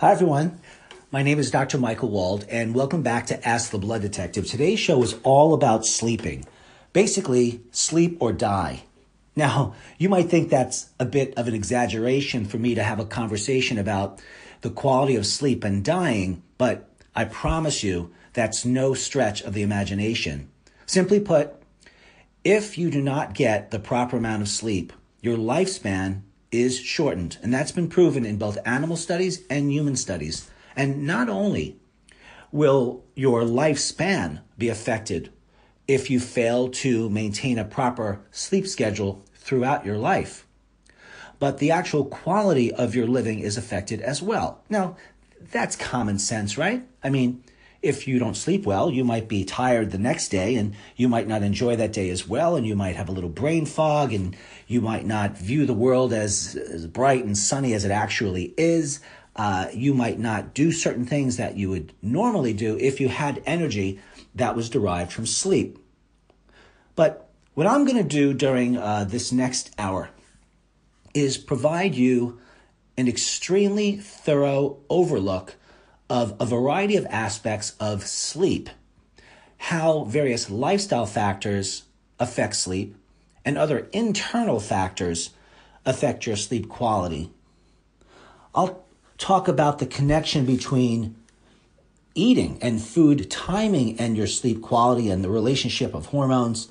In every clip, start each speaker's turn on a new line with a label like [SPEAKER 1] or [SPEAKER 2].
[SPEAKER 1] Hi, everyone. My name is Dr. Michael Wald, and welcome back to Ask the Blood Detective. Today's show is all about sleeping. Basically, sleep or die. Now, you might think that's a bit of an exaggeration for me to have a conversation about the quality of sleep and dying, but I promise you that's no stretch of the imagination. Simply put, if you do not get the proper amount of sleep, your lifespan is shortened. And that's been proven in both animal studies and human studies. And not only will your lifespan be affected if you fail to maintain a proper sleep schedule throughout your life, but the actual quality of your living is affected as well. Now, that's common sense, right? I mean, if you don't sleep well, you might be tired the next day and you might not enjoy that day as well. And you might have a little brain fog and you might not view the world as, as bright and sunny as it actually is. Uh, you might not do certain things that you would normally do if you had energy that was derived from sleep. But what I'm going to do during uh, this next hour is provide you an extremely thorough overlook of a variety of aspects of sleep, how various lifestyle factors affect sleep, and other internal factors affect your sleep quality. I'll talk about the connection between eating and food timing and your sleep quality and the relationship of hormones.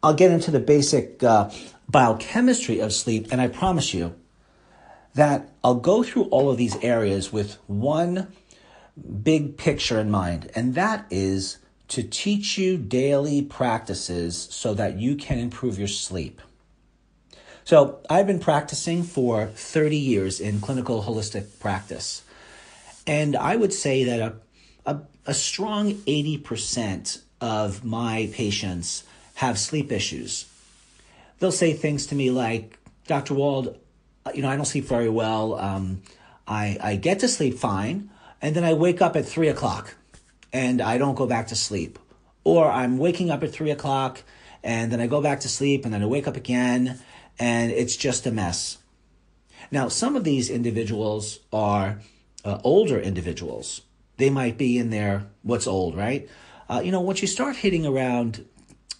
[SPEAKER 1] I'll get into the basic uh, biochemistry of sleep, and I promise you that I'll go through all of these areas with one big picture in mind, and that is to teach you daily practices so that you can improve your sleep. So, I've been practicing for 30 years in clinical holistic practice, and I would say that a, a, a strong 80% of my patients have sleep issues. They'll say things to me like, Dr. Wald, you know, I don't sleep very well. Um, I, I get to sleep fine, and then I wake up at three o'clock and I don't go back to sleep. Or I'm waking up at three o'clock and then I go back to sleep and then I wake up again and it's just a mess. Now, some of these individuals are uh, older individuals. They might be in their, what's old, right? Uh, you know, once you start hitting around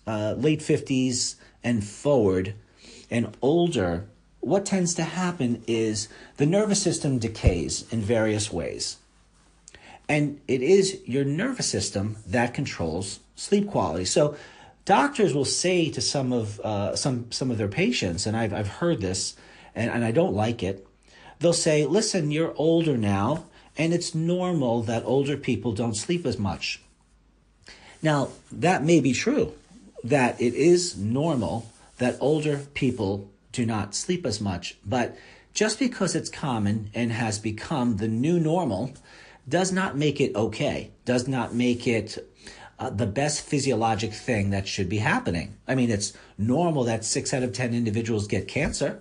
[SPEAKER 1] uh, late 50s and forward and older, what tends to happen is the nervous system decays in various ways. And it is your nervous system that controls sleep quality. So doctors will say to some of uh, some some of their patients, and I've I've heard this, and, and I don't like it. They'll say, "Listen, you're older now, and it's normal that older people don't sleep as much." Now that may be true, that it is normal that older people do not sleep as much, but just because it's common and has become the new normal does not make it okay, does not make it uh, the best physiologic thing that should be happening. I mean, it's normal that six out of 10 individuals get cancer,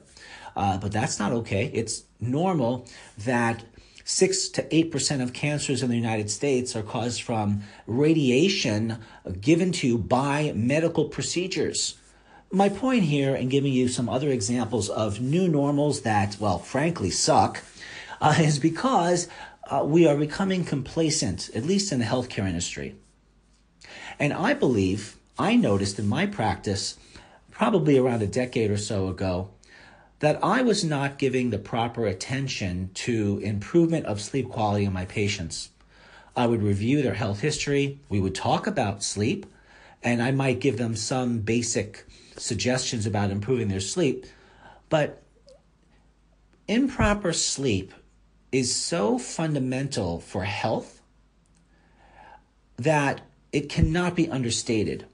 [SPEAKER 1] uh, but that's not okay. It's normal that six to eight percent of cancers in the United States are caused from radiation given to you by medical procedures. My point here, in giving you some other examples of new normals that, well, frankly, suck, uh, is because uh, we are becoming complacent, at least in the healthcare industry. And I believe, I noticed in my practice, probably around a decade or so ago, that I was not giving the proper attention to improvement of sleep quality in my patients. I would review their health history, we would talk about sleep, and I might give them some basic suggestions about improving their sleep. But improper sleep is so fundamental for health that it cannot be understated.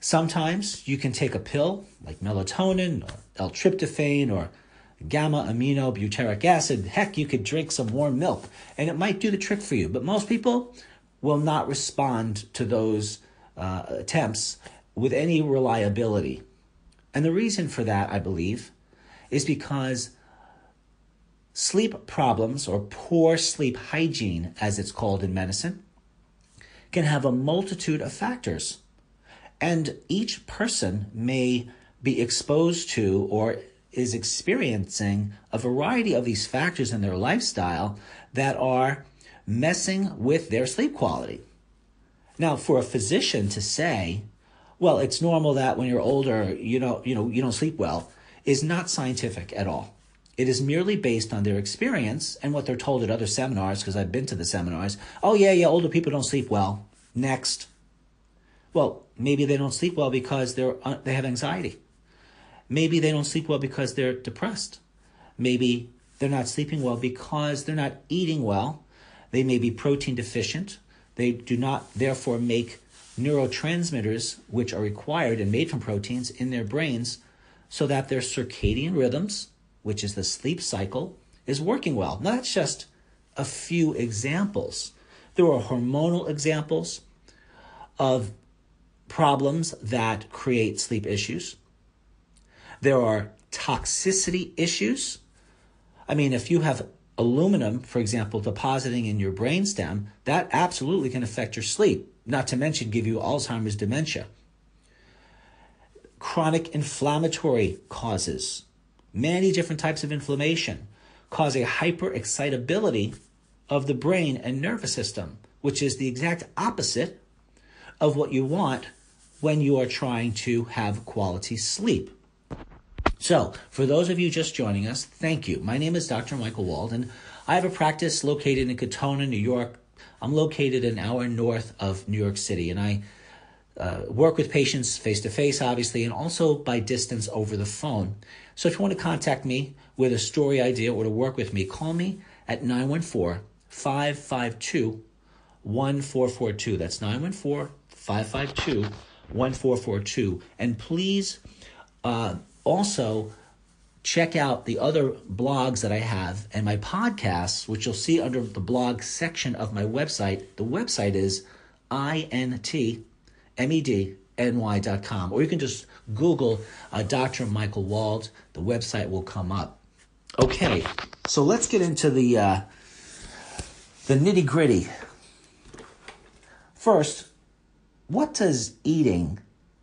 [SPEAKER 1] Sometimes you can take a pill like melatonin or L-tryptophan or gamma amino butyric acid. Heck, you could drink some warm milk and it might do the trick for you. But most people will not respond to those uh, attempts with any reliability. And the reason for that, I believe, is because Sleep problems, or poor sleep hygiene, as it's called in medicine, can have a multitude of factors. And each person may be exposed to or is experiencing a variety of these factors in their lifestyle that are messing with their sleep quality. Now, for a physician to say, well, it's normal that when you're older, you know, you know, you don't sleep well, is not scientific at all. It is merely based on their experience and what they're told at other seminars, because I've been to the seminars. Oh, yeah, yeah, older people don't sleep well. Next. Well, maybe they don't sleep well because they're, uh, they have anxiety. Maybe they don't sleep well because they're depressed. Maybe they're not sleeping well because they're not eating well. They may be protein deficient. They do not, therefore, make neurotransmitters, which are required and made from proteins, in their brains so that their circadian rhythms, which is the sleep cycle, is working well. Now, that's just a few examples. There are hormonal examples of problems that create sleep issues. There are toxicity issues. I mean, if you have aluminum, for example, depositing in your brainstem, that absolutely can affect your sleep, not to mention give you Alzheimer's dementia. Chronic inflammatory causes, many different types of inflammation, cause a hyperexcitability of the brain and nervous system, which is the exact opposite of what you want when you are trying to have quality sleep. So, for those of you just joining us, thank you. My name is Dr. Michael Wald, and I have a practice located in Katonah, New York. I'm located an hour north of New York City, and I uh, work with patients face to face, obviously, and also by distance over the phone. So, if you want to contact me with a story idea or to work with me, call me at 914 552 1442. That's 914 552 1442. And please uh, also check out the other blogs that I have and my podcasts, which you'll see under the blog section of my website. The website is intmedny.com, or you can just Google uh, Dr. Michael Wald. The website will come up. Okay, so let's get into the uh, the nitty gritty. First, what does eating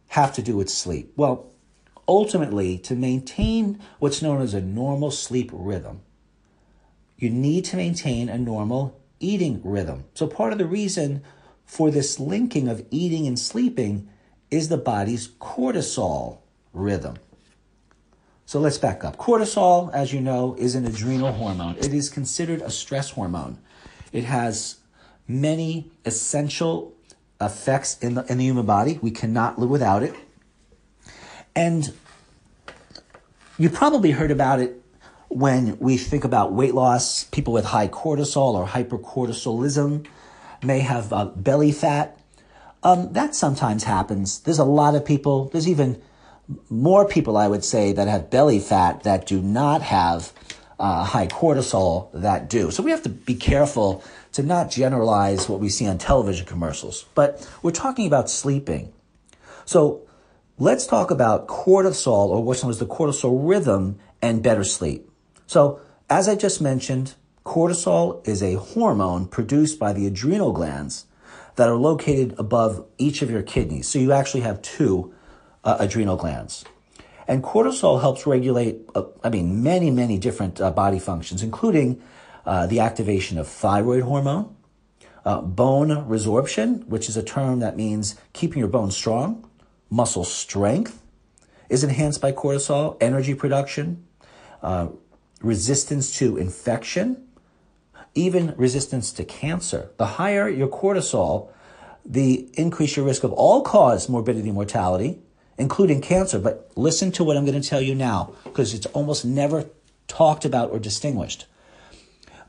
[SPEAKER 1] have to do with sleep? Well, ultimately, to maintain what's known as a normal sleep rhythm, you need to maintain a normal eating rhythm. So, part of the reason for this linking of eating and sleeping is the body's cortisol rhythm. So let's back up. Cortisol, as you know, is an adrenal hormone. It is considered a stress hormone. It has many essential effects in the, in the human body. We cannot live without it. And you probably heard about it when we think about weight loss. People with high cortisol or hypercortisolism may have uh, belly fat. Um, that sometimes happens. There's a lot of people, there's even more people, I would say, that have belly fat that do not have uh, high cortisol that do. So we have to be careful to not generalize what we see on television commercials. But we're talking about sleeping. So let's talk about cortisol or what's known as the cortisol rhythm and better sleep. So as I just mentioned, cortisol is a hormone produced by the adrenal glands that are located above each of your kidneys. So you actually have two uh, adrenal glands. And cortisol helps regulate, uh, I mean, many, many different uh, body functions, including uh, the activation of thyroid hormone, uh, bone resorption, which is a term that means keeping your bones strong, muscle strength is enhanced by cortisol, energy production, uh, resistance to infection, even resistance to cancer. The higher your cortisol, the increase your risk of all cause morbidity and mortality, including cancer. But listen to what I'm going to tell you now, because it's almost never talked about or distinguished.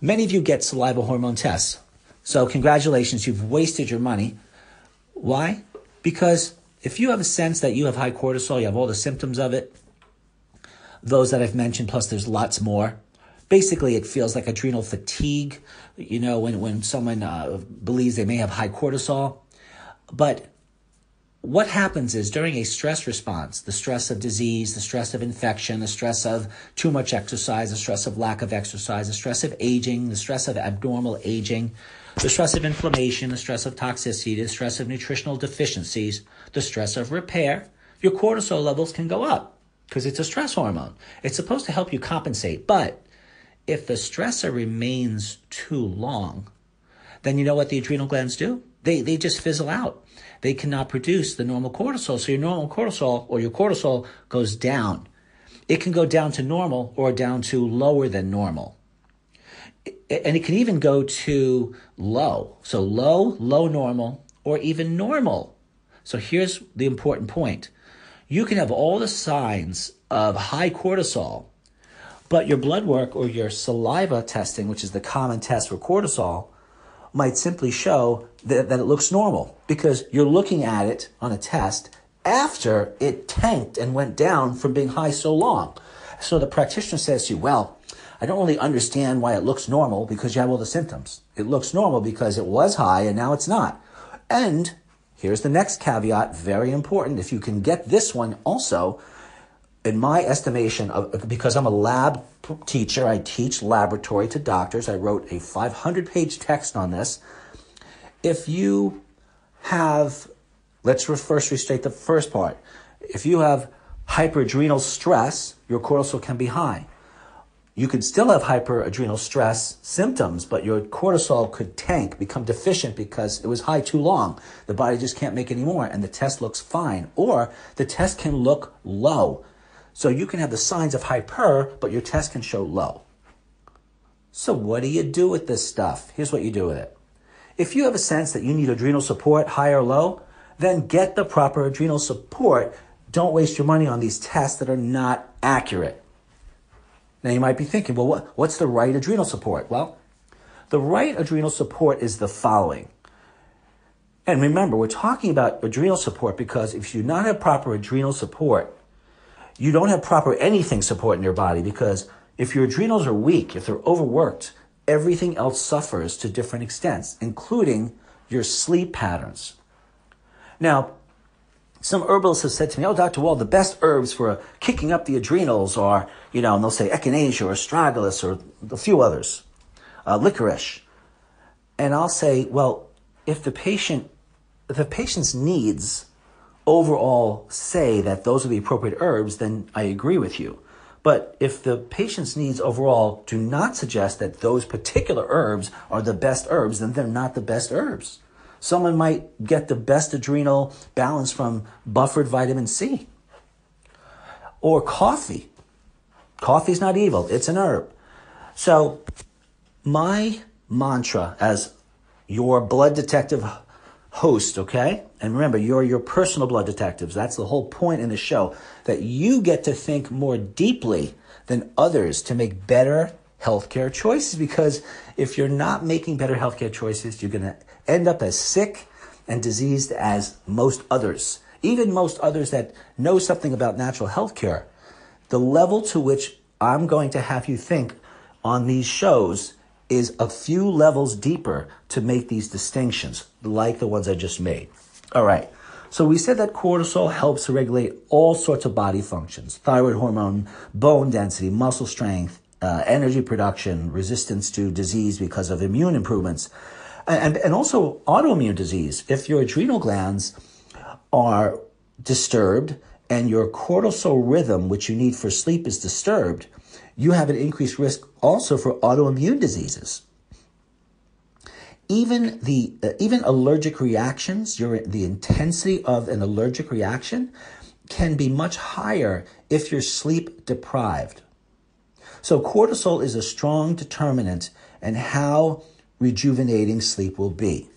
[SPEAKER 1] Many of you get saliva hormone tests. So, congratulations, you've wasted your money. Why? Because if you have a sense that you have high cortisol, you have all the symptoms of it, those that I've mentioned, plus there's lots more. Basically, it feels like adrenal fatigue, you know, when, when someone uh, believes they may have high cortisol. But what happens is during a stress response, the stress of disease, the stress of infection, the stress of too much exercise, the stress of lack of exercise, the stress of aging, the stress of abnormal aging, the stress of inflammation, the stress of toxicity, the stress of nutritional deficiencies, the stress of repair, your cortisol levels can go up. because it's a stress hormone. It's supposed to help you compensate. But if the stressor remains too long, then you know what the adrenal glands do? They, they just fizzle out. They cannot produce the normal cortisol. So your normal cortisol or your cortisol goes down. It can go down to normal or down to lower than normal. And it can even go to low. So low, low normal, or even normal. So here's the important point. You can have all the signs of high cortisol, but your blood work or your saliva testing, which is the common test for cortisol, might simply show that, that it looks normal because you're looking at it on a test after it tanked and went down from being high so long. So the practitioner says to you, well, I don't really understand why it looks normal because you have all the symptoms. It looks normal because it was high and now it's not. And here's the next caveat, very important. If you can get this one also, in my estimation, of, because I'm a lab teacher, I teach laboratory to doctors. I wrote a 500 page text on this. If you have, let's first restate the first part. If you have hyperadrenal stress, your cortisol can be high. You could still have hyperadrenal stress symptoms, but your cortisol could tank, become deficient because it was high too long. The body just can't make any more, and the test looks fine. Or the test can look low so you can have the signs of hyper, but your test can show low. So what do you do with this stuff? Here's what you do with it. If you have a sense that you need adrenal support, high or low, then get the proper adrenal support. Don't waste your money on these tests that are not accurate. Now you might be thinking, well, what, what's the right adrenal support? Well, the right adrenal support is the following. And remember, we're talking about adrenal support because if you do not have proper adrenal support, you don't have proper anything support in your body because if your adrenals are weak, if they're overworked, everything else suffers to different extents, including your sleep patterns. Now, some herbalists have said to me, Oh, Dr. Wald, the best herbs for kicking up the adrenals are, you know, and they'll say echinacea or astragalus or a few others, uh, licorice. And I'll say, well, if the patient, if the patient's needs overall say that those are the appropriate herbs, then I agree with you. But if the patient's needs overall do not suggest that those particular herbs are the best herbs, then they're not the best herbs. Someone might get the best adrenal balance from buffered vitamin C or coffee. Coffee's not evil, it's an herb. So, my mantra as your blood detective host, okay? And remember, you're your personal blood detectives. That's the whole point in the show, that you get to think more deeply than others to make better healthcare choices. Because if you're not making better healthcare choices, you're going to end up as sick and diseased as most others. Even most others that know something about natural healthcare. The level to which I'm going to have you think on these shows is a few levels deeper to make these distinctions, like the ones I just made. All right. So we said that cortisol helps to regulate all sorts of body functions thyroid hormone, bone density, muscle strength, uh, energy production, resistance to disease because of immune improvements, and, and also autoimmune disease. If your adrenal glands are disturbed and your cortisol rhythm, which you need for sleep, is disturbed, you have an increased risk also for autoimmune diseases. Even the uh, even allergic reactions, your the intensity of an allergic reaction can be much higher if you're sleep deprived. So cortisol is a strong determinant in how rejuvenating sleep will be.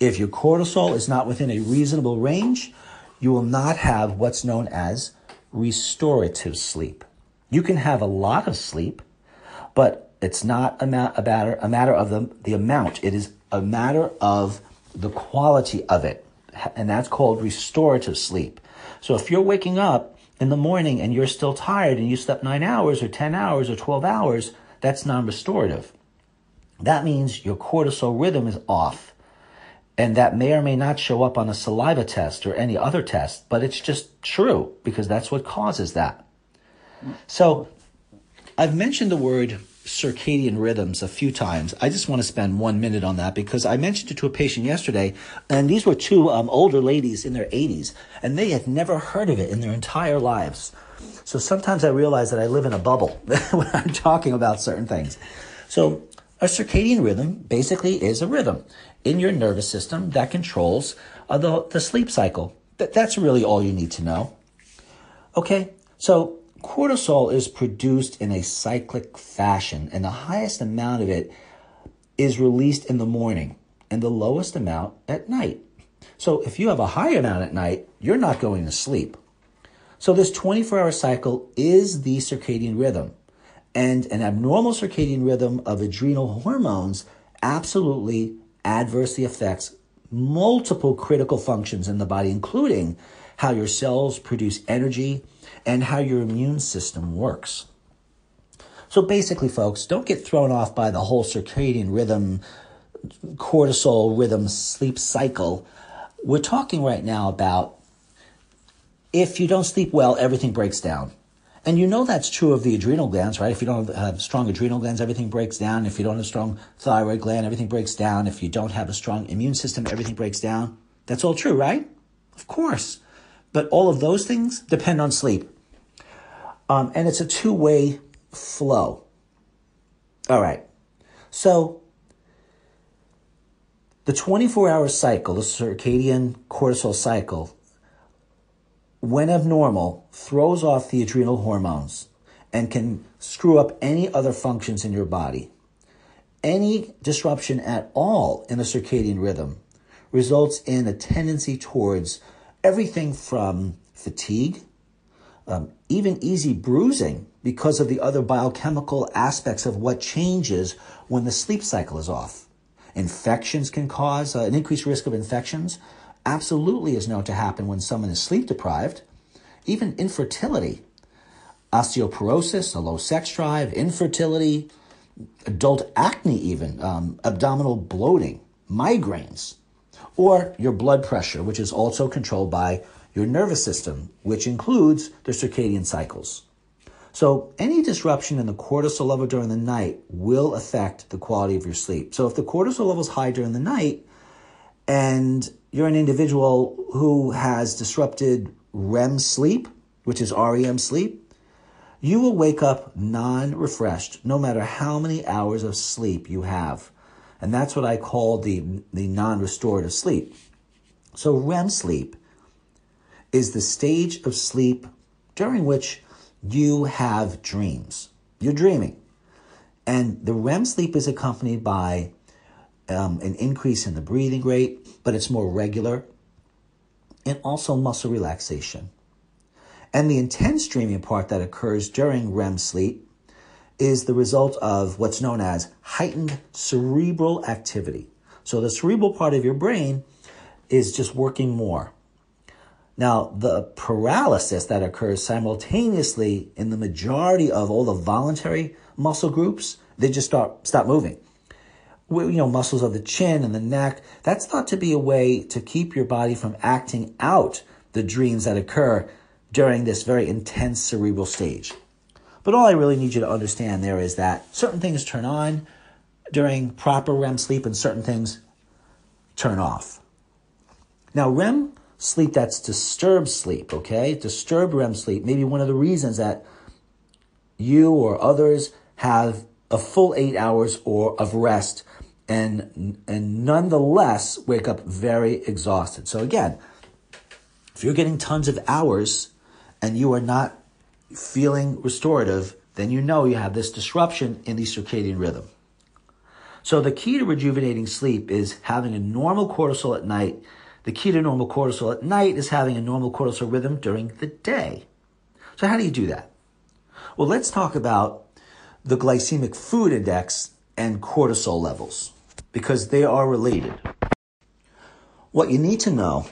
[SPEAKER 1] If your cortisol is not within a reasonable range, you will not have what's known as restorative sleep. You can have a lot of sleep, but it's not a, ma- a matter, a matter of the, the amount. It is a matter of the quality of it. And that's called restorative sleep. So if you're waking up in the morning and you're still tired and you slept nine hours or 10 hours or 12 hours, that's non-restorative. That means your cortisol rhythm is off. And that may or may not show up on a saliva test or any other test, but it's just true because that's what causes that. So I've mentioned the word circadian rhythms a few times. I just want to spend one minute on that because I mentioned it to a patient yesterday, and these were two um, older ladies in their 80s, and they had never heard of it in their entire lives. So sometimes I realize that I live in a bubble when I'm talking about certain things. So a circadian rhythm basically is a rhythm in your nervous system that controls uh, the, the sleep cycle. That, that's really all you need to know. Okay, so cortisol is produced in a cyclic fashion, and the highest amount of it is released in the morning and the lowest amount at night. So if you have a high amount at night, you're not going to sleep. So this 24 hour cycle is the circadian rhythm. And an abnormal circadian rhythm of adrenal hormones absolutely adversely affects multiple critical functions in the body, including how your cells produce energy and how your immune system works. So basically, folks, don't get thrown off by the whole circadian rhythm, cortisol rhythm, sleep cycle. We're talking right now about if you don't sleep well, everything breaks down. And you know that's true of the adrenal glands, right? If you don't have strong adrenal glands, everything breaks down. If you don't have a strong thyroid gland, everything breaks down. If you don't have a strong immune system, everything breaks down. That's all true, right? Of course. But all of those things depend on sleep. Um, and it's a two way flow. All right. So the 24 hour cycle, the circadian cortisol cycle, when abnormal, throws off the adrenal hormones and can screw up any other functions in your body. Any disruption at all in the circadian rhythm results in a tendency towards everything from fatigue, um, even easy bruising because of the other biochemical aspects of what changes when the sleep cycle is off. Infections can cause uh, an increased risk of infections absolutely is known to happen when someone is sleep deprived. Even infertility, osteoporosis, a low sex drive, infertility, adult acne, even um, abdominal bloating, migraines, or your blood pressure, which is also controlled by your nervous system, which includes the circadian cycles. So, any disruption in the cortisol level during the night will affect the quality of your sleep. So, if the cortisol level is high during the night and you're an individual who has disrupted REM sleep, which is REM sleep, you will wake up non refreshed no matter how many hours of sleep you have. And that's what I call the, the non restorative sleep. So, REM sleep is the stage of sleep during which you have dreams. You're dreaming. And the REM sleep is accompanied by um, an increase in the breathing rate, but it's more regular, and also muscle relaxation. And the intense dreaming part that occurs during REM sleep is the result of what's known as heightened cerebral activity. So the cerebral part of your brain is just working more. Now, the paralysis that occurs simultaneously in the majority of all the voluntary muscle groups, they just start stop moving you know, muscles of the chin and the neck. That's thought to be a way to keep your body from acting out the dreams that occur during this very intense cerebral stage. But all I really need you to understand there is that certain things turn on during proper REM sleep and certain things turn off. Now, REM sleep that's disturbed sleep, okay? Disturbed REM sleep may be one of the reasons that you or others have a full eight hours or of rest and and nonetheless wake up very exhausted. So again, if you're getting tons of hours and you are not feeling restorative, then you know you have this disruption in the circadian rhythm. So the key to rejuvenating sleep is having a normal cortisol at night. The key to normal cortisol at night is having a normal cortisol rhythm during the day. So how do you do that? Well, let's talk about the glycemic food index and cortisol levels because they are related. What you need to know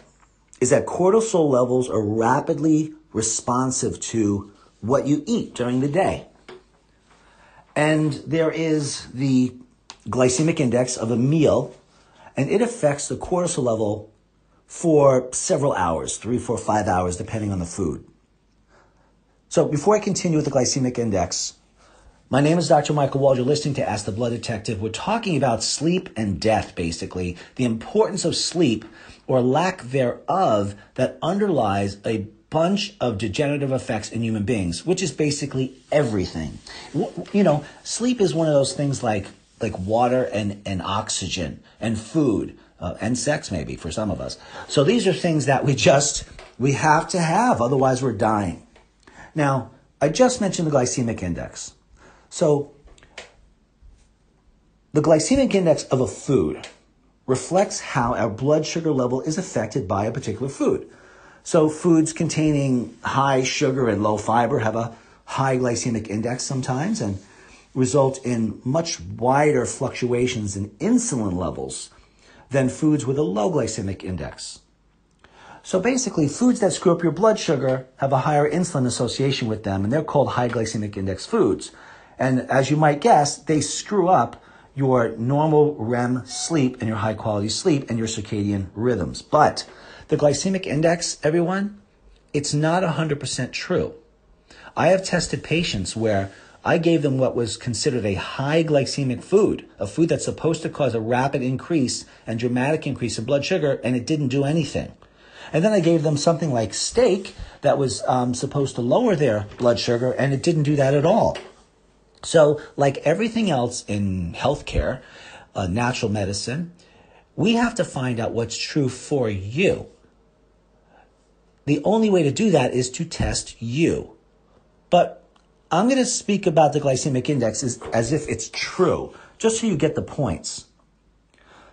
[SPEAKER 1] is that cortisol levels are rapidly responsive to what you eat during the day. And there is the glycemic index of a meal, and it affects the cortisol level for several hours, three, four, five hours, depending on the food. So before I continue with the glycemic index, My name is Dr. Michael Wald. You're listening to Ask the Blood Detective. We're talking about sleep and death, basically, the importance of sleep or lack thereof that underlies a bunch of degenerative effects in human beings, which is basically everything. You know, sleep is one of those things like like water and, and oxygen and food uh, and sex maybe for some of us. So these are things that we just we have to have otherwise we're dying. Now, I just mentioned the glycemic index. So the glycemic index of a food reflects how our blood sugar level is affected by a particular food. So foods containing high sugar and low fiber have a high glycemic index sometimes and result in much wider fluctuations in insulin levels than foods with a low glycemic index. So basically, foods that screw up your blood sugar have a higher insulin association with them, and they're called high glycemic index foods. And as you might guess, they screw up your normal REM sleep and your high quality sleep and your circadian rhythms. But the glycemic index, everyone, it's not 100% true. I have tested patients where I gave them what was considered a high glycemic food, a food that's supposed to cause a rapid increase and dramatic increase in blood sugar, and it didn't do anything. And then I gave them something like steak that was um, supposed to lower their blood sugar, and it didn't do that at all. So, like everything else in healthcare, uh, natural medicine, we have to find out what's true for you. The only way to do that is to test you. But I'm going to speak about the glycemic index as, as if it's true, just so you get the points.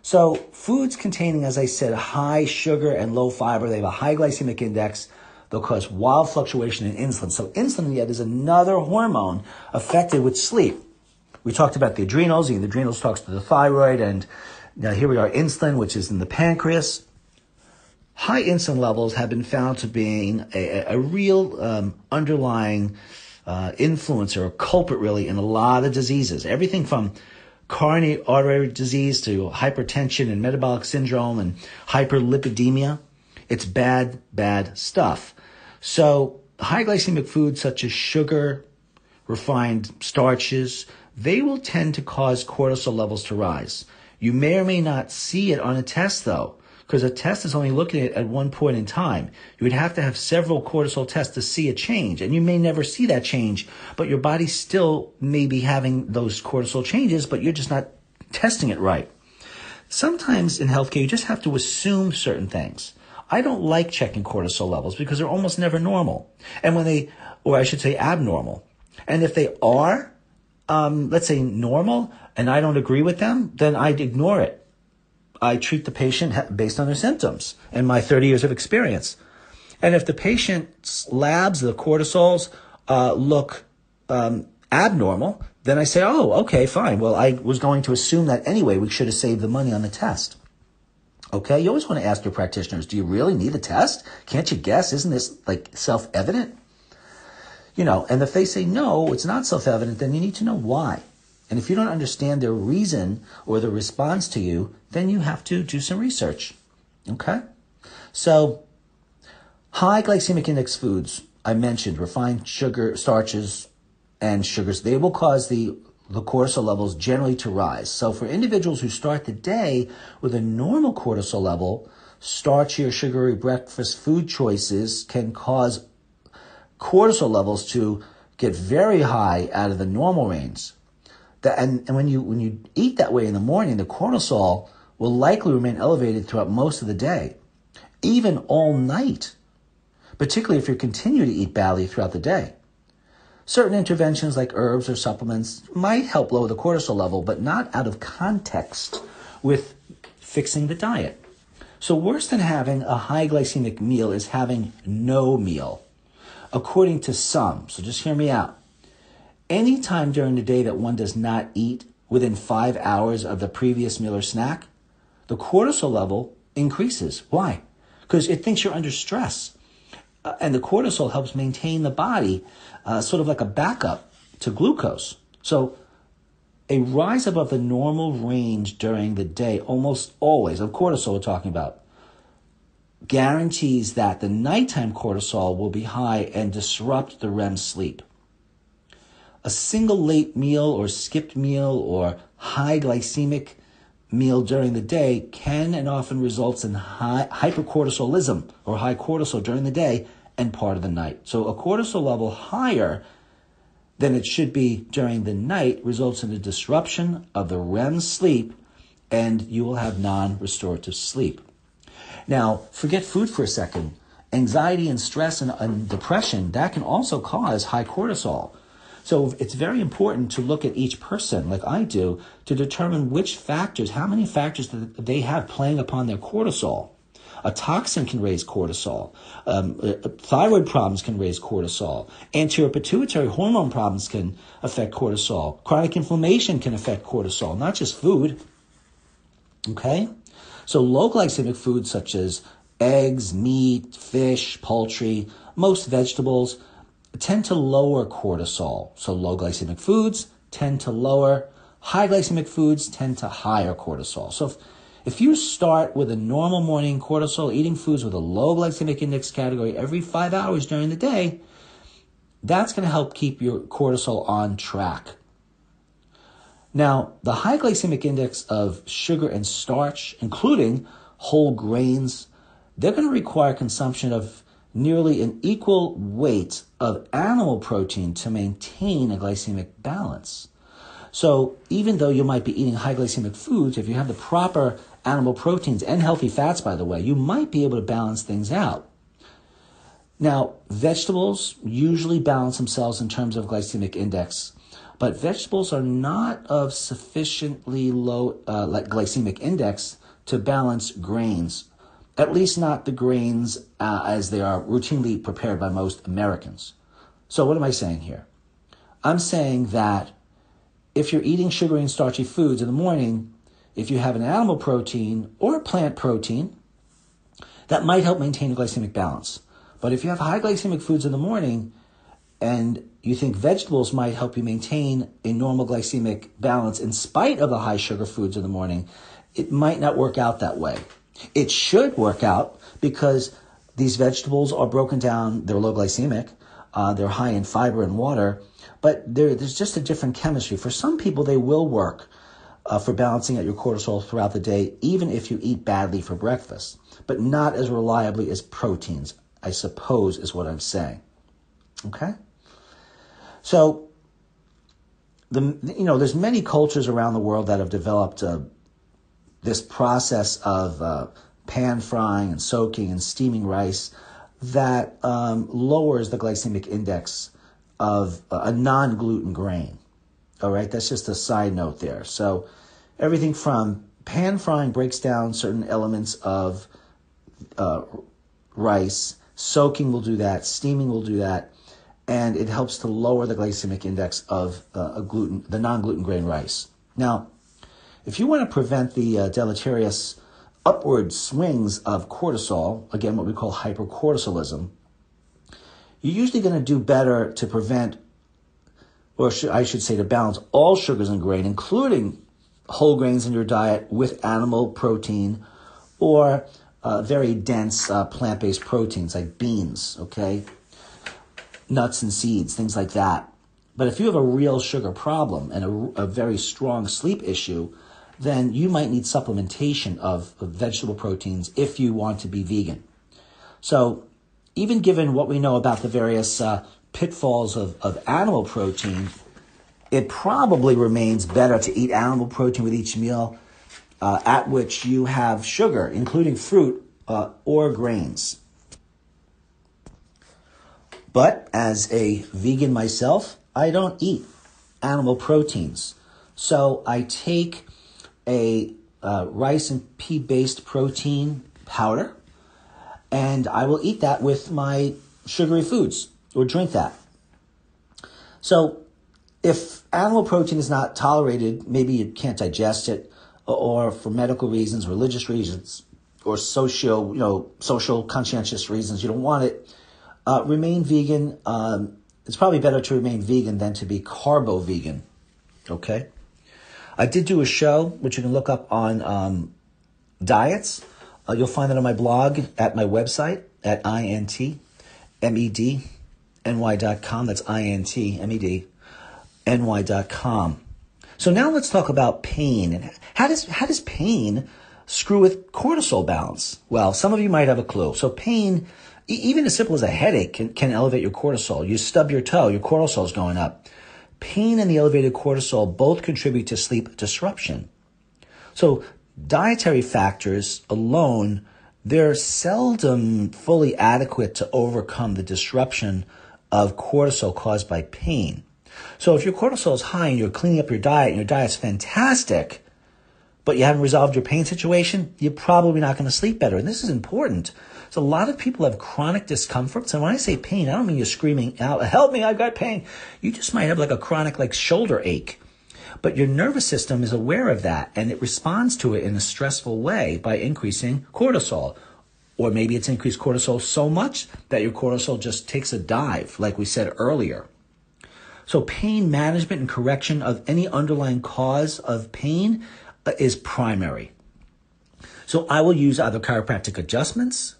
[SPEAKER 1] So, foods containing, as I said, high sugar and low fiber, they have a high glycemic index. They'll cause wild fluctuation in insulin. So insulin yet is another hormone affected with sleep. We talked about the adrenals. The adrenals talks to the thyroid, and now here we are, insulin, which is in the pancreas. High insulin levels have been found to be a, a real um, underlying uh, influencer or culprit, really, in a lot of diseases. Everything from coronary artery disease to hypertension and metabolic syndrome and hyperlipidemia. It's bad, bad stuff. So high glycemic foods such as sugar, refined starches, they will tend to cause cortisol levels to rise. You may or may not see it on a test though, because a test is only looking at at one point in time. You would have to have several cortisol tests to see a change, and you may never see that change, but your body still may be having those cortisol changes, but you're just not testing it right. Sometimes in healthcare, you just have to assume certain things. I don't like checking cortisol levels because they're almost never normal. And when they, or I should say abnormal. And if they are, um, let's say normal, and I don't agree with them, then I'd ignore it. I treat the patient based on their symptoms and my 30 years of experience. And if the patient's labs, the cortisols, uh, look um, abnormal, then I say, oh, okay, fine. Well, I was going to assume that anyway. We should have saved the money on the test. Okay, you always want to ask your practitioners, do you really need a test? Can't you guess? Isn't this like self evident? You know, and if they say no, it's not self evident, then you need to know why. And if you don't understand their reason or their response to you, then you have to do some research. Okay? So, high glycemic index foods, I mentioned refined sugar, starches, and sugars, they will cause the the cortisol levels generally to rise. So for individuals who start the day with a normal cortisol level, starchy or sugary breakfast food choices can cause cortisol levels to get very high out of the normal range. That, and, and when you when you eat that way in the morning, the cortisol will likely remain elevated throughout most of the day, even all night, particularly if you continue to eat badly throughout the day. Certain interventions like herbs or supplements might help lower the cortisol level, but not out of context with fixing the diet. So, worse than having a high glycemic meal is having no meal, according to some. So, just hear me out. Any time during the day that one does not eat within five hours of the previous meal or snack, the cortisol level increases. Why? Because it thinks you're under stress. Uh, and the cortisol helps maintain the body uh, sort of like a backup to glucose. So a rise above the normal range during the day, almost always, of cortisol we're talking about, guarantees that the nighttime cortisol will be high and disrupt the REM sleep. A single late meal or skipped meal or high glycemic meal during the day can and often results in high hypercortisolism or high cortisol during the day and part of the night. So a cortisol level higher than it should be during the night results in a disruption of the REM sleep and you will have non-restorative sleep. Now, forget food for a second. Anxiety and stress and, and depression, that can also cause high cortisol. So it's very important to look at each person, like I do, to determine which factors, how many factors that they have playing upon their cortisol. A toxin can raise cortisol. Um, uh, thyroid problems can raise cortisol. Anterior pituitary hormone problems can affect cortisol. Chronic inflammation can affect cortisol, not just food. Okay? So low glycemic foods such as eggs, meat, fish, poultry, most vegetables, tend to lower cortisol. So low glycemic foods tend to lower, high glycemic foods tend to higher cortisol. So if, if you start with a normal morning cortisol, eating foods with a low glycemic index category every five hours during the day, that's going to help keep your cortisol on track. Now, the high glycemic index of sugar and starch, including whole grains, they're going to require consumption of nearly an equal weight of animal protein to maintain a glycemic balance. So even though you might be eating high glycemic foods, if you have the proper animal proteins and healthy fats, by the way, you might be able to balance things out. Now, vegetables usually balance themselves in terms of glycemic index, but vegetables are not of sufficiently low uh, glycemic index to balance grains at least not the grains uh, as they are routinely prepared by most Americans. So, what am I saying here? I'm saying that if you're eating sugary and starchy foods in the morning, if you have an animal protein or a plant protein, that might help maintain a glycemic balance. But if you have high glycemic foods in the morning and you think vegetables might help you maintain a normal glycemic balance in spite of the high sugar foods in the morning, it might not work out that way. It should work out because these vegetables are broken down, they're low glycemic, uh, they're high in fiber and water, but there's just a different chemistry. For some people, they will work uh, for balancing out your cortisol throughout the day, even if you eat badly for breakfast, but not as reliably as proteins, I suppose, is what I'm saying. Okay? So, the, you know, there's many cultures around the world that have developed uh, this process of uh, pan frying and soaking and steaming rice that um, lowers the glycemic index of a non gluten grain. All right, that's just a side note there. So, everything from pan frying breaks down certain elements of uh, rice, soaking will do that, steaming will do that, and it helps to lower the glycemic index of uh, a gluten, the non gluten grain rice. Now, if you want to prevent the uh, deleterious upward swings of cortisol, again, what we call hypercortisolism, you're usually going to do better to prevent, or sh- I should say, to balance all sugars and grain, including whole grains in your diet with animal protein or uh, very dense uh, plant based proteins like beans, okay? Nuts and seeds, things like that. But if you have a real sugar problem and a, a very strong sleep issue, then you might need supplementation of, of vegetable proteins if you want to be vegan. So, even given what we know about the various uh, pitfalls of, of animal protein, it probably remains better to eat animal protein with each meal uh, at which you have sugar, including fruit uh, or grains. But as a vegan myself, I don't eat animal proteins. So I take a uh, rice and pea based protein powder, and I will eat that with my sugary foods or drink that. So, if animal protein is not tolerated, maybe you can't digest it, or for medical reasons, religious reasons, or social, you know, social conscientious reasons, you don't want it. Uh, remain vegan. Um, it's probably better to remain vegan than to be carbo vegan. Okay. I did do a show, which you can look up on um, diets. Uh, you'll find that on my blog at my website at intmedny.com. That's intmed. ny.com. So now let's talk about pain and how does how does pain screw with cortisol balance? Well, some of you might have a clue. So pain, even as simple as a headache, can, can elevate your cortisol. You stub your toe, your cortisol is going up. Pain and the elevated cortisol both contribute to sleep disruption. So dietary factors alone, they're seldom fully adequate to overcome the disruption of cortisol caused by pain. So if your cortisol is high and you're cleaning up your diet and your diet's fantastic, but you haven't resolved your pain situation, you're probably not going to sleep better. And this is important. So a lot of people have chronic discomforts. And when I say pain, I don't mean you're screaming out, help me, I've got pain. You just might have like a chronic like shoulder ache. But your nervous system is aware of that and it responds to it in a stressful way by increasing cortisol. Or maybe it's increased cortisol so much that your cortisol just takes a dive, like we said earlier. So pain management and correction of any underlying cause of pain is primary. So I will use either chiropractic adjustments.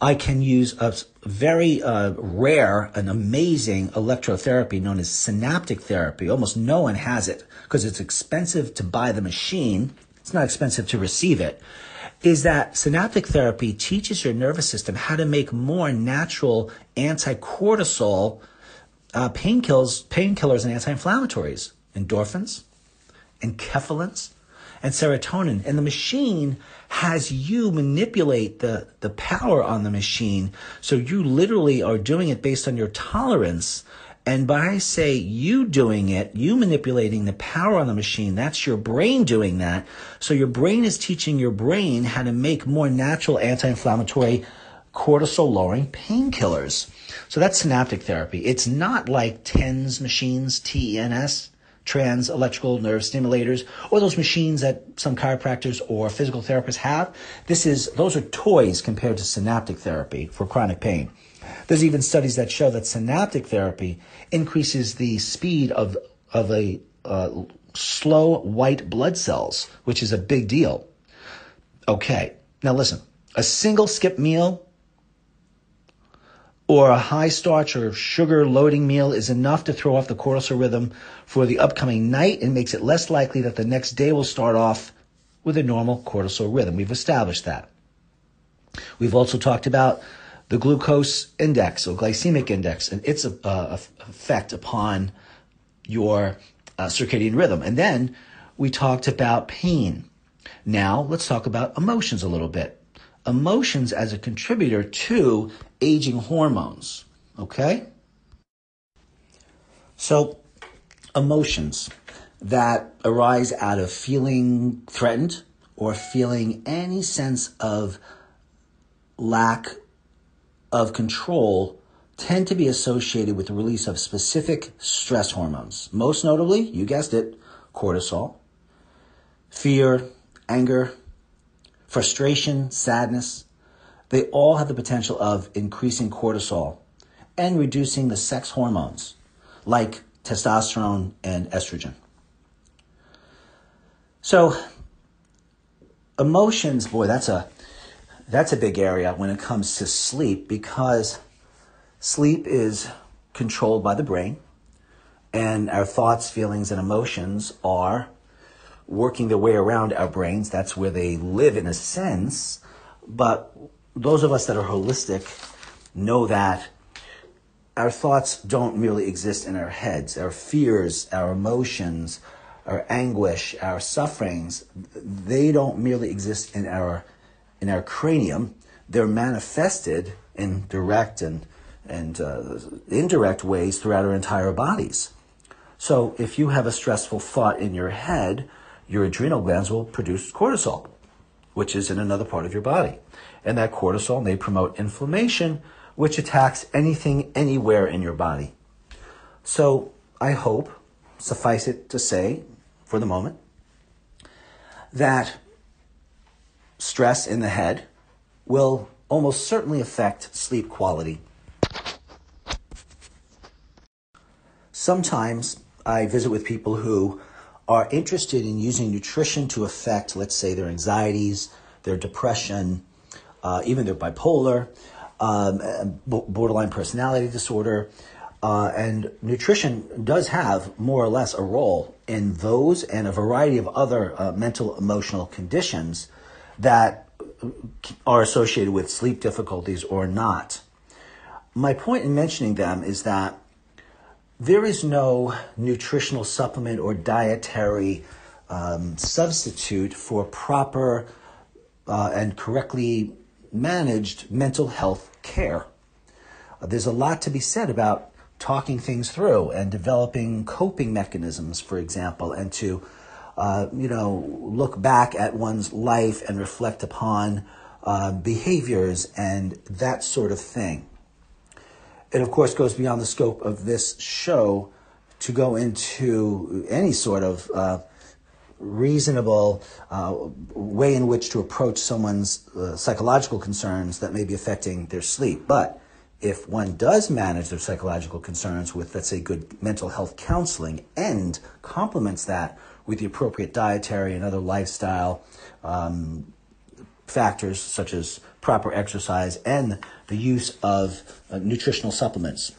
[SPEAKER 1] I can use a very uh, rare and amazing electrotherapy known as synaptic therapy. Almost no one has it because it's expensive to buy the machine. It's not expensive to receive it. Is that synaptic therapy teaches your nervous system how to make more natural anti-cortisol uh, painkillers, painkillers and anti-inflammatories, endorphins, and enkephalins, and serotonin. And the machine has you manipulate the, the power on the machine. So you literally are doing it based on your tolerance. And by say you doing it, you manipulating the power on the machine, that's your brain doing that. So your brain is teaching your brain how to make more natural anti-inflammatory cortisol lowering painkillers. So that's synaptic therapy. It's not like TENS machines, T-E-N-S, trans electrical nerve stimulators, or those machines that some chiropractors or physical therapists have. This is, those are toys compared to synaptic therapy for chronic pain. There's even studies that show that synaptic therapy increases the speed of, of a, uh, slow white blood cells, which is a big deal. Okay. Now listen, a single skip meal or a high starch or sugar loading meal is enough to throw off the cortisol rhythm for the upcoming night and makes it less likely that the next day will start off with a normal cortisol rhythm. We've established that. We've also talked about the glucose index or glycemic index and its uh, effect upon your uh, circadian rhythm. And then we talked about pain. Now let's talk about emotions a little bit emotions as a contributor to aging hormones. Okay? So, emotions that arise out of feeling threatened or feeling any sense of lack of control tend to be associated with the release of specific stress hormones. Most notably, you guessed it, cortisol, fear, anger, frustration, sadness, they all have the potential of increasing cortisol and reducing the sex hormones like testosterone and estrogen. So emotions, boy, that's a that's a big area when it comes to sleep because sleep is controlled by the brain and our thoughts, feelings and emotions are working their way around our brains. That's where they live in a sense. But those of us that are holistic know that our thoughts don't merely exist in our heads. Our fears, our emotions, our anguish, our sufferings, they don't merely exist in our in our cranium. They're manifested in direct and and uh, indirect ways throughout our entire bodies. So if you have a stressful thought in your head, your adrenal glands will produce cortisol, which is in another part of your body. And that cortisol may promote inflammation, which attacks anything anywhere in your body. So I hope, suffice it to say, for the moment, that stress in the head will almost certainly affect sleep quality. Sometimes I visit with people who are interested in using nutrition to affect, let's say, their anxieties, their depression, uh, even their bipolar, um, borderline personality disorder, Uh, and nutrition does have more or less a role in those and a variety of other uh, mental emotional conditions that are associated with sleep difficulties or not. My point in mentioning them is that there is no nutritional supplement or dietary um, substitute for proper uh, and correctly managed mental health care. Uh, there's a lot to be said about talking things through and developing coping mechanisms, for example, and to uh, you know look back at one's life and reflect upon uh, behaviors and that sort of thing. It of course goes beyond the scope of this show to go into any sort of uh, reasonable uh, way in which to approach someone's uh, psychological concerns that may be affecting their sleep. But if one does manage their psychological concerns with, let's say, good mental health counseling and complements that with the appropriate dietary and other lifestyle um, factors such as proper exercise and the use of uh, nutritional supplements.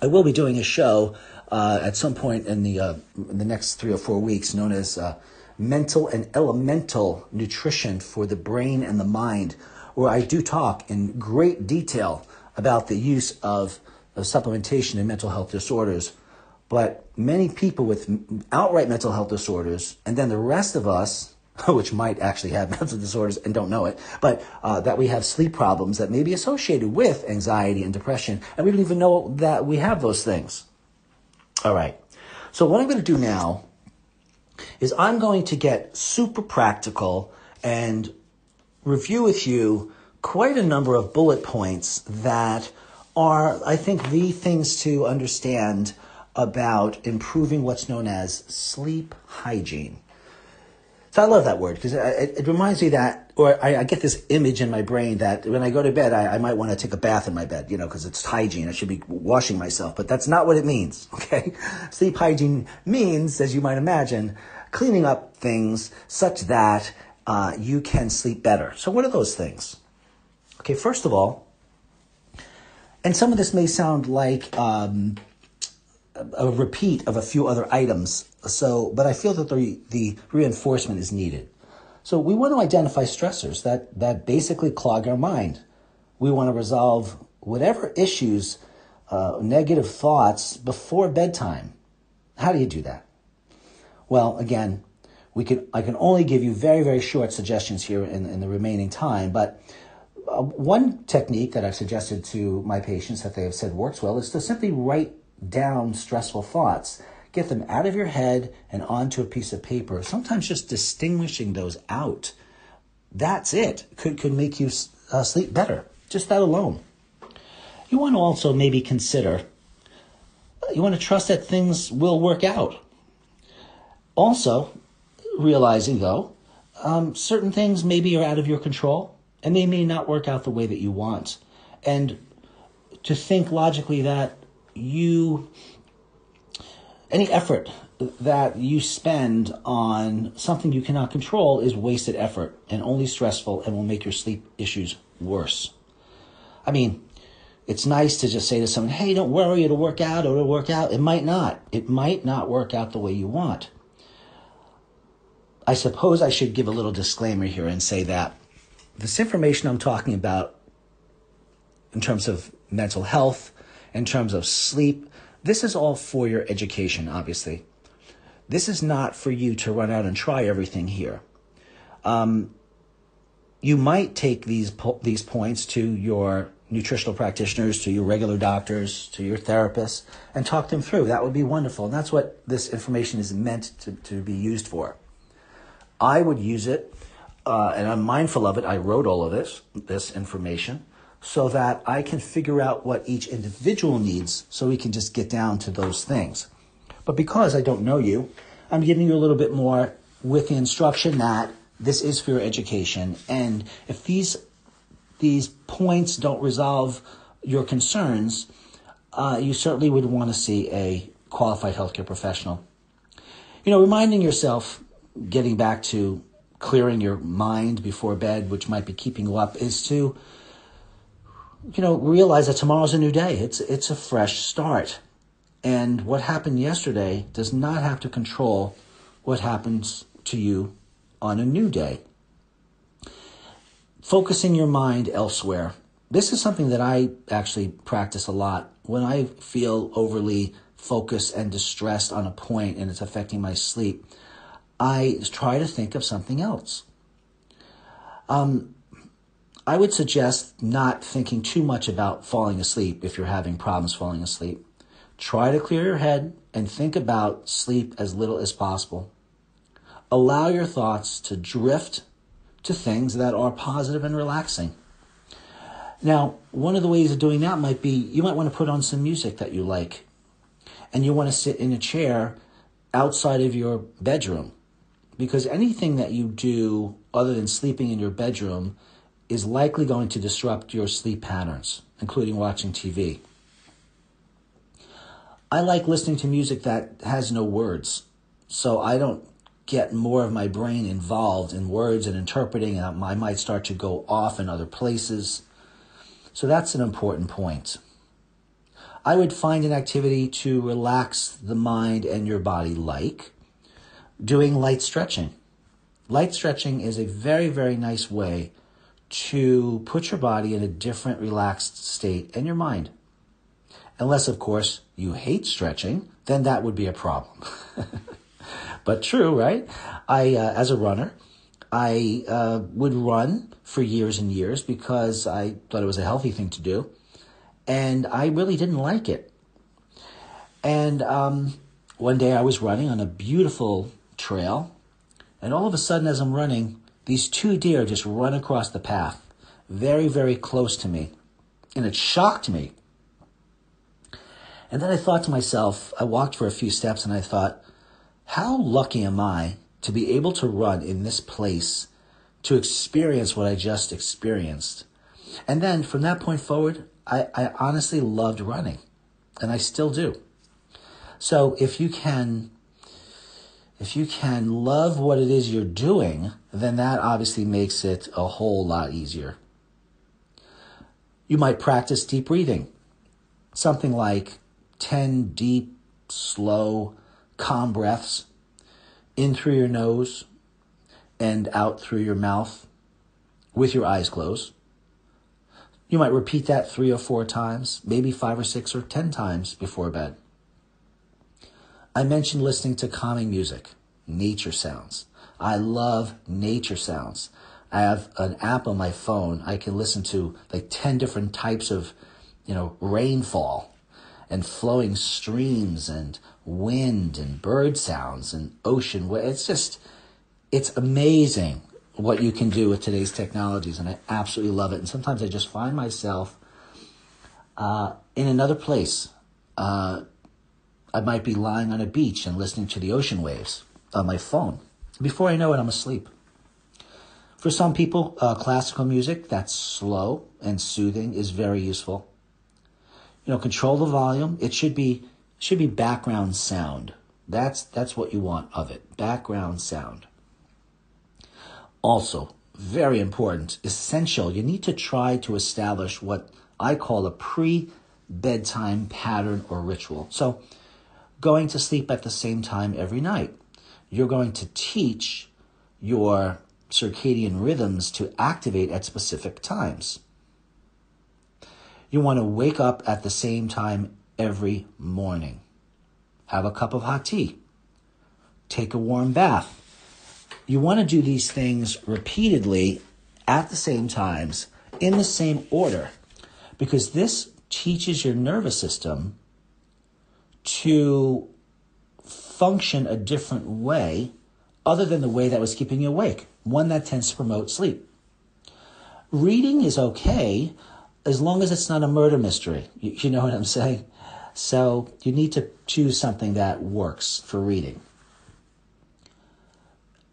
[SPEAKER 1] I will be doing a show uh, at some point in the uh, in the next three or four weeks, known as uh, mental and elemental nutrition for the brain and the mind, where I do talk in great detail about the use of, of supplementation in mental health disorders. But many people with outright mental health disorders, and then the rest of us, which might actually have mental disorders and don't know it, but uh, that we have sleep problems that may be associated with anxiety and depression, and we don't even know that we have those things. All right. So what I'm going to do now is I'm going to get super practical and review with you quite a number of bullet points that are, I think, the things to understand about improving what's known as sleep hygiene. So I love that word because it, it, reminds me that, or I, I, get this image in my brain that when I go to bed, I, I might want to take a bath in my bed, you know, because it's hygiene. I should be washing myself, but that's not what it means, okay? Sleep hygiene means, as you might imagine, cleaning up things such that uh, you can sleep better. So, what are those things? Okay, first of all, and some of this may sound like um, a repeat of a few other items. So, but I feel that the, the reinforcement is needed. So we want to identify stressors that, that basically clog our mind. We want to resolve whatever issues, uh, negative thoughts before bedtime. How do you do that? Well, again, we can, I can only give you very, very short suggestions here in, in the remaining time, but uh, one technique that I've suggested to my patients that they have said works well is to simply write down stressful thoughts. Get them out of your head and onto a piece of paper. Sometimes just distinguishing those out. That's it. Could, could make you uh, sleep better. Just that alone. You want to also maybe consider, you want to trust that things will work out. Also, realizing though, um, certain things maybe are out of your control and they may not work out the way that you want. And to think logically that you any effort that you spend on something you cannot control is wasted effort and only stressful and will make your sleep issues worse. I mean, it's nice to just say to someone, hey, don't worry, it'll work out, it'll work out. It might not. It might not work out the way you want. I suppose I should give a little disclaimer here and say that this information I'm talking about in terms of mental health in terms of sleep. This is all for your education, obviously. This is not for you to run out and try everything here. Um, you might take these po- these points to your nutritional practitioners, to your regular doctors, to your therapists, and talk them through. That would be wonderful. And that's what this information is meant to, to be used for. I would use it, uh, and I'm mindful of it. I wrote all of this, this information so that I can figure out what each individual needs so we can just get down to those things. But because I don't know you, I'm giving you a little bit more with the instruction that this is for your education. And if these, these points don't resolve your concerns, uh, you certainly would want to see a qualified healthcare professional. You know, reminding yourself, getting back to clearing your mind before bed, which might be keeping you up, is to you know, realize that tomorrow's a new day. It's, it's a fresh start. And what happened yesterday does not have to control what happens to you on a new day. Focusing your mind elsewhere. This is something that I actually practice a lot. When I feel overly focused and distressed on a point and it's affecting my sleep, I try to think of something else. Um, I would suggest not thinking too much about falling asleep if you're having problems falling asleep. Try to clear your head and think about sleep as little as possible. Allow your thoughts to drift to things that are positive and relaxing. Now, one of the ways of doing that might be you might want to put on some music that you like, and you want to sit in a chair outside of your bedroom because anything that you do other than sleeping in your bedroom is likely going to disrupt your sleep patterns, including watching TV. I like listening to music that has no words, so I don't get more of my brain involved in words and interpreting. And I might start to go off in other places. So that's an important point. I would find an activity to relax the mind and your body like doing light stretching. Light stretching is a very, very nice way to put your body in a different relaxed state and your mind. Unless, of course, you hate stretching, then that would be a problem. but true, right? I, uh, as a runner, I uh, would run for years and years because I thought it was a healthy thing to do. And I really didn't like it. And um, one day I was running on a beautiful trail, and all of a sudden, as I'm running, these two deer just run across the path, very, very close to me. And it shocked me. And then I thought to myself, I walked for a few steps and I thought, how lucky am I to be able to run in this place to experience what I just experienced? And then from that point forward, I, I honestly loved running and I still do. So if you can if you can love what it is you're doing, then that obviously makes it a whole lot easier. You might practice deep breathing, something like 10 deep, slow, calm breaths in through your nose and out through your mouth with your eyes closed. You might repeat that three or four times, maybe five or six or ten times before bed. I mentioned listening to calming music, nature sounds. I love nature sounds. I have an app on my phone. I can listen to like 10 different types of, you know, rainfall and flowing streams and wind and bird sounds and ocean. It's just, it's amazing what you can do with today's technologies. And I absolutely love it. And sometimes I just find myself uh, in another place, uh, I might be lying on a beach and listening to the ocean waves on my phone. Before I know it, I'm asleep. For some people, uh, classical music that's slow and soothing is very useful. You know, control the volume. It should be should be background sound. That's that's what you want of it. Background sound. Also, very important, essential. You need to try to establish what I call a pre bedtime pattern or ritual. So, going to sleep at the same time every night. You're going to teach your circadian rhythms to activate at specific times. You want to wake up at the same time every morning. Have a cup of hot tea. Take a warm bath. You want to do these things repeatedly at the same times in the same order because this teaches your nervous system to function a different way other than the way that was keeping you awake, one that tends to promote sleep. Reading is okay as long as it's not a murder mystery. You, you know what I'm saying? So you need to choose something that works for reading.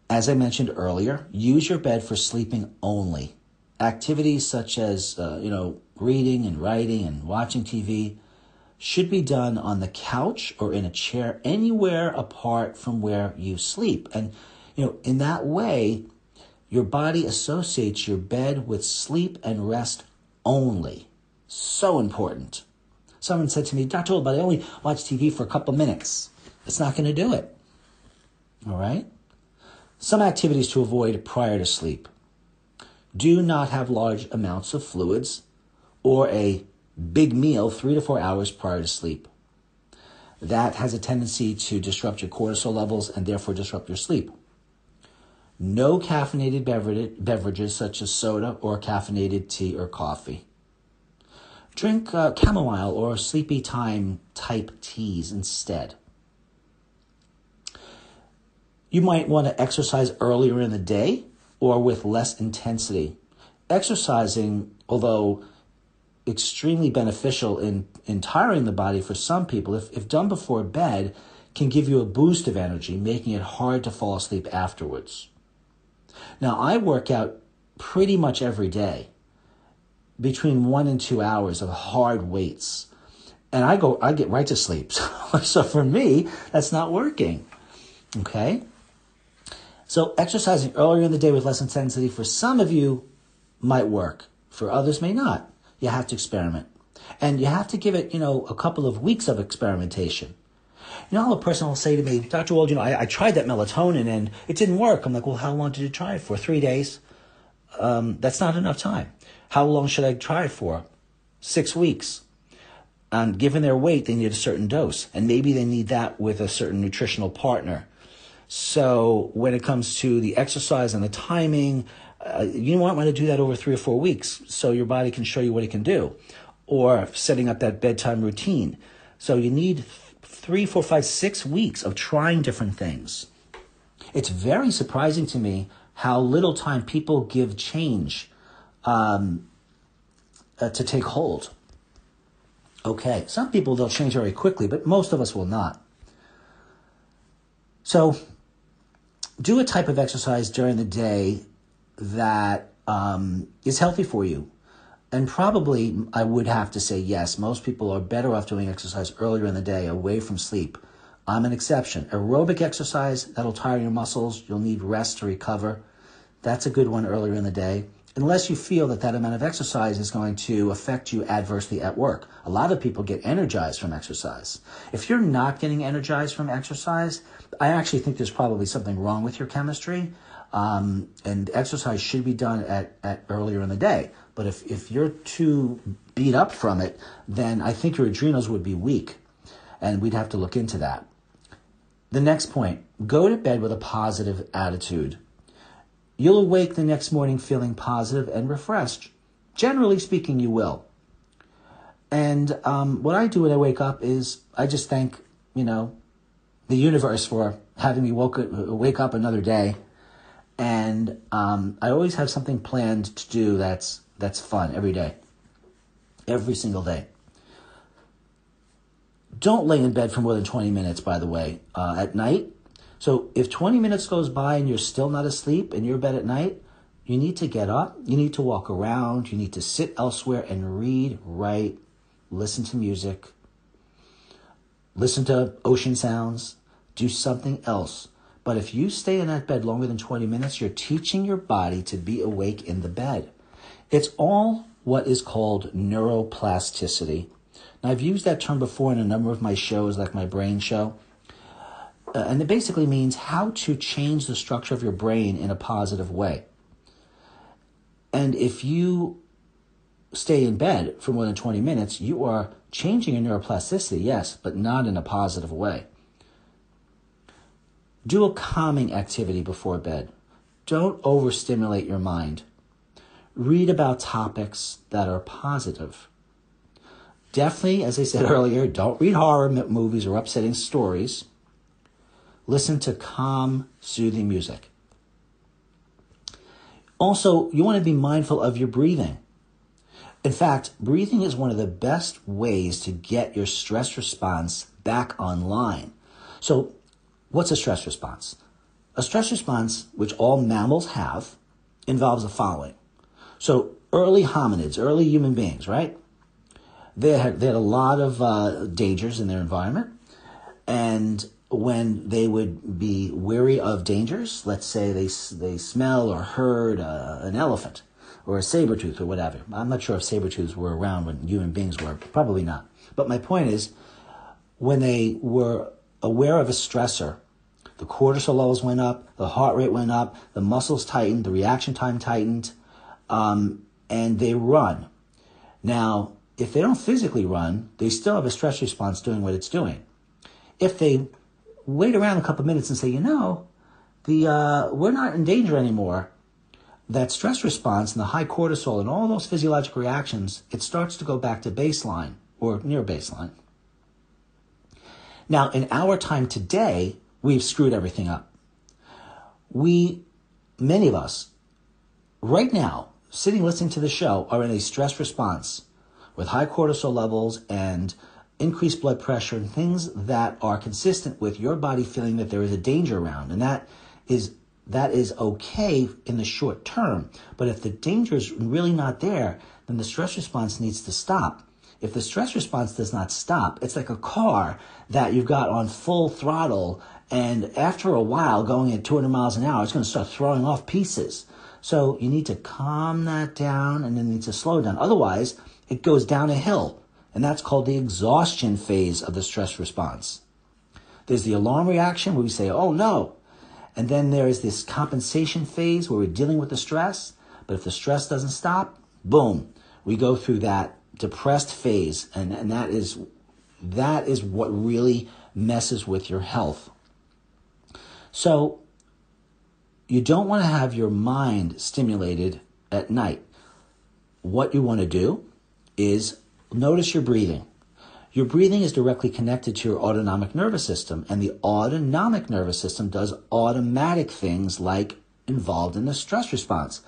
[SPEAKER 1] As I mentioned earlier, use your bed for sleeping only. Activities such as, uh, you know, reading and writing and watching TV should be done on the couch or in a chair anywhere apart from where you sleep. And, you know, in that way, your body associates your bed with sleep and rest only. So important. Someone said to me, Dr. Wald, but I only watch TV for a couple minutes. It's not going to do it. All right? Some activities to avoid prior to sleep. Do not have large amounts of fluids or a big meal three to four hours prior to sleep. That has a tendency to disrupt your cortisol levels and therefore disrupt your sleep. No caffeinated beverages such as soda or caffeinated tea or coffee. Drink uh, chamomile or sleepy time type teas instead. You might want to exercise earlier in the day or with less intensity. Exercising, although extremely beneficial in, in tiring the body for some people, if, if done before bed, can give you a boost of energy, making it hard to fall asleep afterwards. Now, I work out pretty much every day between one and two hours of hard weights. And I go, I get right to sleep. so for me, that's not working. Okay? So exercising earlier in the day with less intensity for some of you might work. For others may not. You have to experiment. And you have to give it, you know, a couple of weeks of experimentation. You know, a person will say to me, Dr. Wald, you know, I, I, tried that melatonin and it didn't work. I'm like, well, how long did you try it for? Three days? Um, that's not enough time. How long should I try it for? Six weeks. And given their weight, they need a certain dose. And maybe they need that with a certain nutritional partner. So when it comes to the exercise and the timing, uh, you might want to do that over three or four weeks so your body can show you what it can do. Or setting up that bedtime routine. So you need three, four, five, six weeks of trying different things. It's very surprising to me how little time people give change um, uh, to take hold. Okay, some people they'll change very quickly, but most of us will not. So do a type of exercise during the day that um, is healthy for you. And probably I would have to say yes, most people are better off doing exercise earlier in the day away from sleep. I'm an exception. Aerobic exercise, that'll tire your muscles. You'll need rest to recover. That's a good one earlier in the day unless you feel that that amount of exercise is going to affect you adversely at work. A lot of people get energized from exercise. If you're not getting energized from exercise, I actually think there's probably something wrong with your chemistry. Um, and exercise should be done at, at earlier in the day. But if, if you're too beat up from it, then I think your adrenals would be weak. And we'd have to look into that. The next point go to bed with a positive attitude. You'll awake the next morning feeling positive and refreshed. Generally speaking, you will. And um, what I do when I wake up is I just thank, you know, the universe for having me woke, wake up another day. And um, I always have something planned to do that's that's fun every day, every single day. Don't lay in bed for more than 20 minutes, by the way. Uh, at night, so if 20 minutes goes by and you're still not asleep in your bed at night, you need to get up, you need to walk around, you need to sit elsewhere and read, write, listen to music, listen to ocean sounds, do something else. But if you stay in that bed longer than 20 minutes, you're teaching your body to be awake in the bed. It's all what is called neuroplasticity. Now, I've used that term before in a number of my shows, like my brain show uh, and it basically means how to change the structure of your brain in a positive way. And if you stay in bed for more than 20 minutes, you are changing your neuroplasticity, yes, but not in a positive way. Do a calming activity before bed. Don't overstimulate your mind. Read about topics that are positive. Definitely, as I said earlier, don't read horror movies or upsetting stories. Listen to calm, soothing music. Also, you want to be mindful of your breathing. In fact, breathing is one of the best ways to get your stress response back online. So, what's a stress response? A stress response, which all mammals have, involves the following. So, early hominids, early human beings, right? They had, they had a lot of uh, dangers in their environment, and when they would be weary of dangers. Let's say they, they smell or heard uh, an elephant or a saber tooth or whatever. I'm not sure if saber tooths were around when human beings were, probably not. But my point is, when they were aware of a stressor, the cortisol levels went up, the heart rate went up, the muscles tightened, the reaction time tightened, um, and they run. Now, if they don't physically run, they still have a stress response doing what it's doing. If they wait around a couple minutes and say, you know, the uh, we're not in danger anymore, that stress response and the high cortisol and all those physiologic reactions, it starts to go back to baseline or near baseline. Now, in our time today, we've screwed everything up. We, many of us, right now, sitting listening to the show, are in a stress response with high cortisol levels and increased blood pressure and things that are consistent with your body feeling that there is a danger around. And that is that is okay in the short term. But if the danger is really not there, then the stress response needs to stop. If the stress response does not stop, it's like a car that you've got on full throttle, and after a while, going at 200 miles an hour, it's going to start throwing off pieces. So you need to calm that down and then need to slow down. Otherwise, it goes down a hill, and that's called the exhaustion phase of the stress response. There's the alarm reaction where we say, oh no, and then there is this compensation phase where we're dealing with the stress. But if the stress doesn't stop, boom, we go through that depressed phase. And, and that is that is what really messes with your health. So you don't want to have your mind stimulated at night. What you want to do is notice your breathing. Your breathing is directly connected to your autonomic nervous system, and the autonomic nervous system does automatic things like involved in the stress response.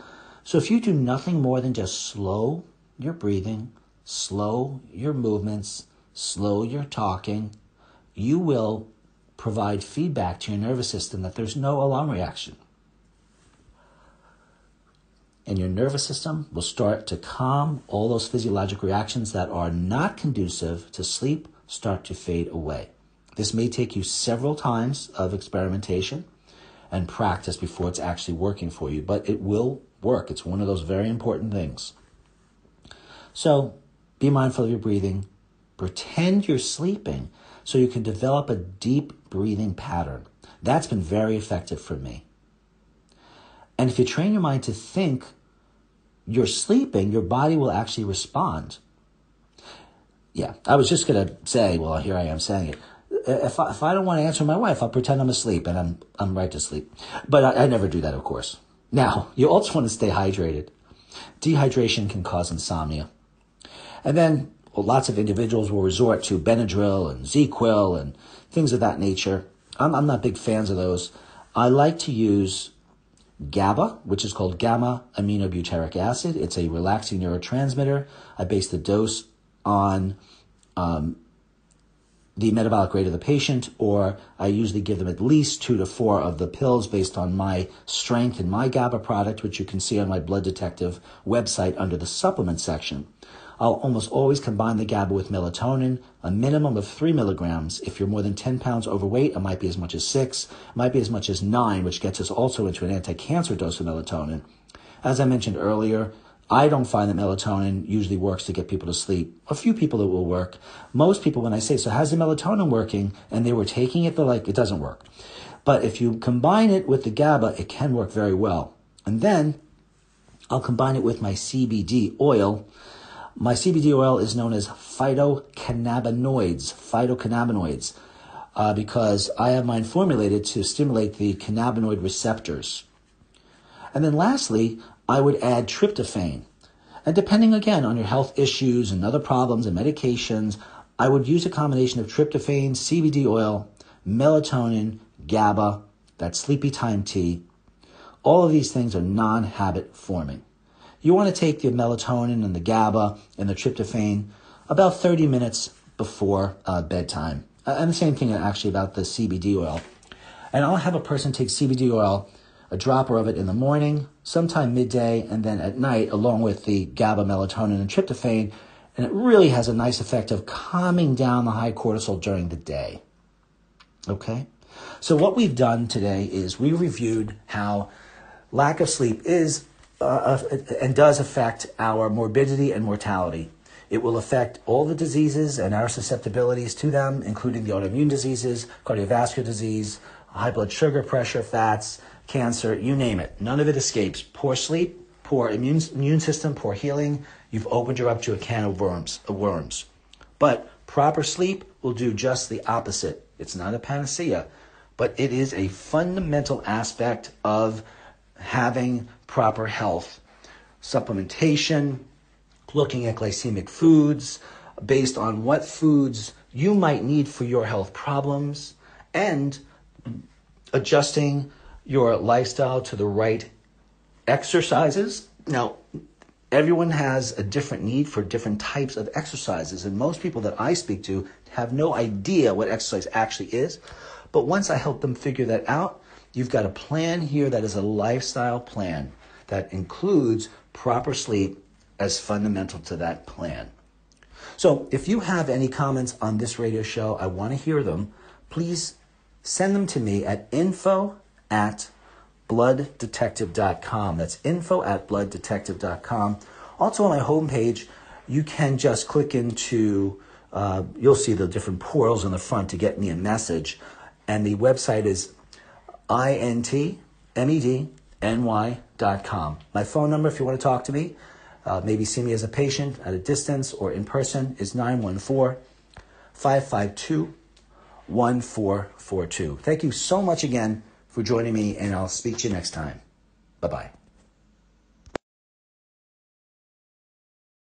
[SPEAKER 1] So if you do nothing more than just slow your breathing, slow your movements, slow your talking, you will provide feedback to your nervous system that there's no alarm reaction and your nervous system will start to calm all those physiologic reactions that are not conducive to sleep start to fade away. This may take you several times of experimentation and practice before it's actually working for you, but it will work. It's one of those very important things. So be mindful of your breathing. Pretend you're sleeping so you can develop a deep breathing pattern. That's been very effective for me. And if you train your mind to think you're sleeping, your body will actually respond. Yeah, I was just going to say, well, here I am saying it. If I, if I don't want to answer my wife, I'll pretend I'm asleep and I'm, I'm right to sleep. But I, I never do that, of course. Now, you also want to stay hydrated. Dehydration can cause insomnia. And then well, lots of individuals will resort to Benadryl and ZzzQuil and things of that nature. I'm, I'm not big fans of those. I like to use GABA, which is called gamma aminobutyric acid. It's a relaxing neurotransmitter. I base the dose on um, the metabolic rate of the patient, or I usually give them at least two to four of the pills based on my strength in my GABA product, which you can see on my blood detective website under the supplement section. I'll almost always combine the GABA with melatonin, a minimum of three milligrams. If you're more than 10 pounds overweight, it might be as much as six, it might be as much as nine, which gets us also into an anti-cancer dose of melatonin. As I mentioned earlier, I don't find that melatonin usually works to get people to sleep. A few people it will work. Most people, when I say, so how's the melatonin working? And they were taking it, they're like, it doesn't work. But if you combine it with the GABA, it can work very well. And then I'll combine it with my CBD oil my CBD oil is known as phytocannabinoids, phytocannabinoids, uh, because I have mine formulated to stimulate the cannabinoid receptors. And then lastly, I would add tryptophan. And depending again on your health issues and other problems and medications, I would use a combination of tryptophan, CBD oil, melatonin, GABA, that sleepy time tea. All of these things are non habit forming. You want to take the melatonin and the GABA and the tryptophan about 30 minutes before uh, bedtime. Uh, and the same thing actually about the CBD oil. And I'll have a person take CBD oil, a dropper of it in the morning, sometime midday, and then at night, along with the GABA, melatonin, and tryptophan. And it really has a nice effect of calming down the high cortisol during the day. Okay? So, what we've done today is we reviewed how lack of sleep is uh, and does affect our morbidity and mortality. It will affect all the diseases and our susceptibilities to them, including the autoimmune diseases, cardiovascular disease, high blood sugar, pressure, fats, cancer, you name it. None of it escapes. Poor sleep, poor immune, immune system, poor healing. You've opened her up to a can of worms, of worms. But proper sleep will do just the opposite. It's not a panacea, but it is a fundamental aspect of having proper health. Supplementation, looking at glycemic foods based on what foods you might need for your health problems, and adjusting your lifestyle to the right exercises. Now, everyone has a different need for different types of exercises, and most people that I speak to have no idea what exercise actually is. But once I help them figure that out, you've got a plan here that is a lifestyle plan that includes proper sleep as fundamental to that plan. So if you have any comments on this radio show, I want to hear them. Please send them to me at info at blooddetective.com. That's info at blooddetective.com. Also on my homepage, you can just click into, uh, you'll see the different portals on the front to get me a message. And the website is intmedny.com. My phone number, if you want to talk to me, uh, maybe see me as a patient at a distance or in person, is 914 552 1442. Thank you so much again for joining me, and I'll speak to you next time. Bye bye.